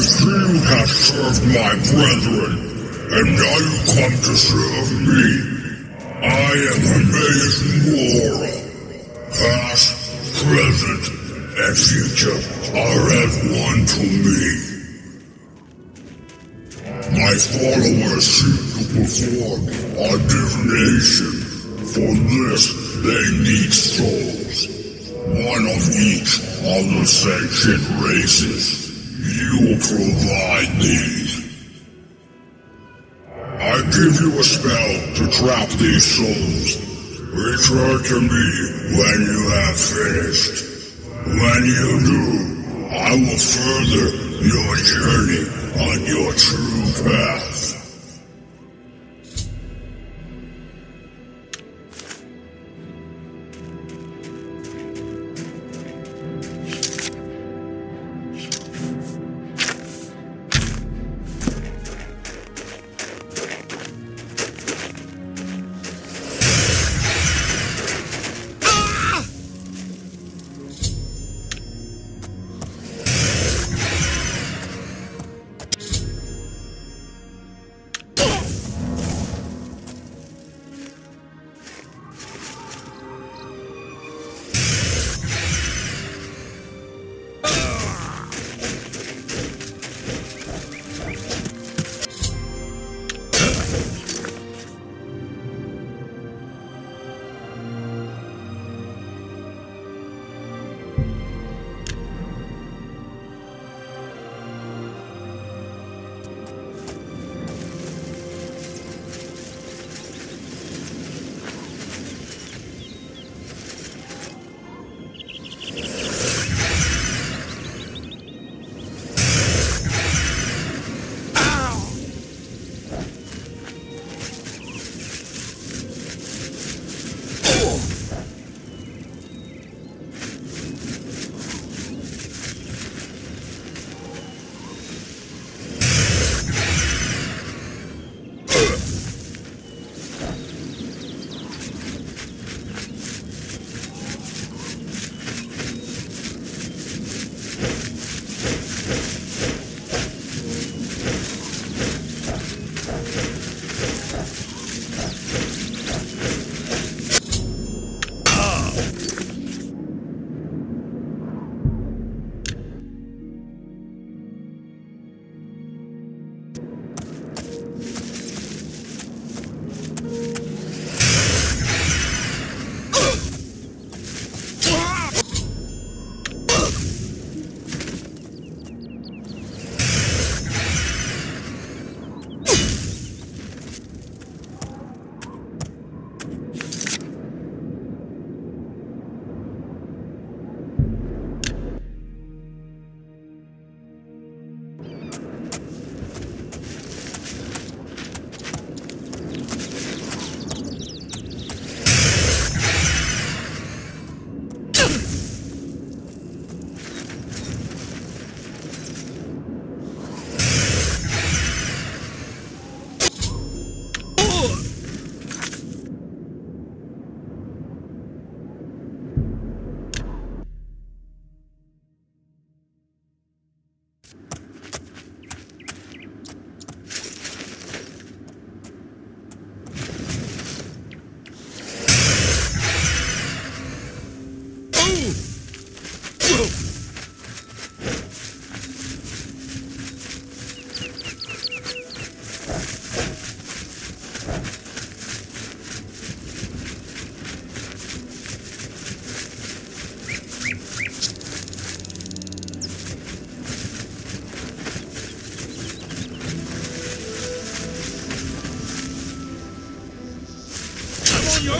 See you have served my brethren, and now you come to serve me. I am Hermaeus Mora. Past, present, and future are as one to me. My followers seek to perform our divination. For this, they need souls. One of each of the sentient races. You provide these. I give you a spell to trap these souls. Return to me when you have finished. When you do, I will further your journey on your true path.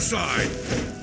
Side.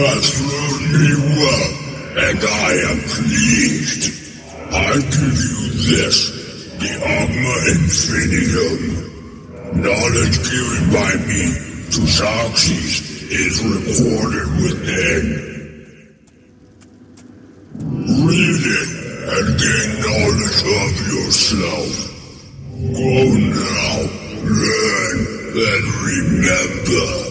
Has served me well, and I am pleased. I give you this, the Oghma Infinium. Knowledge given by me to Xarxes is recorded within. Read it and gain knowledge of yourself. Go now, learn, and remember.